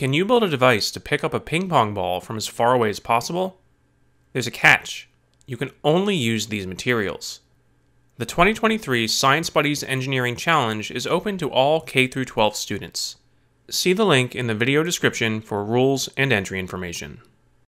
Can you build a device to pick up a ping pong ball from as far away as possible? There's a catch. You can only use these materials. The 2023 Science Buddies Engineering Challenge is open to all K 12 students. See the link in the video description for rules and entry information.